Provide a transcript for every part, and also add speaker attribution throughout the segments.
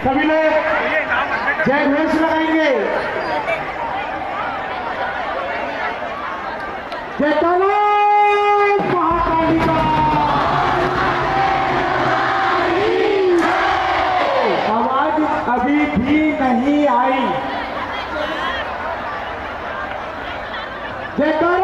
Speaker 1: सभी लोग जय घोष लगाएँगे। जयकारा महाकाली का। आवाज़ नहीं आई। जयकारा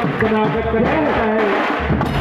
Speaker 1: अपना टकराता है